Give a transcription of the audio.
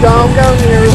Don't go near